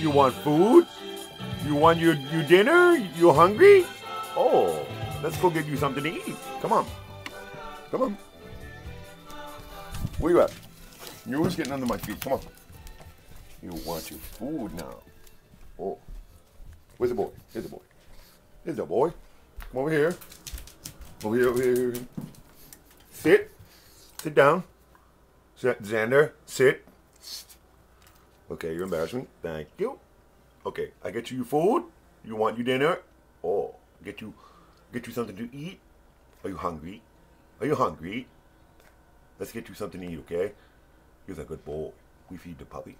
You want food? You want your, your dinner? You hungry? Oh, let's go get you something to eat. Come on. Come on. Where you at? You're always getting under my feet. Come on. You want your food now. Oh. Where's the boy? Here's the boy. Here's the boy. Come over here. Over here, over here, over here. Sit. Sit down. Zander, sit. Okay, you're embarrassing. Thank you. Okay, I get you food. You want your dinner? Oh, get you, get you something to eat. Are you hungry? Are you hungry? Let's get you something to eat, okay? You're a good boy. We feed the puppy.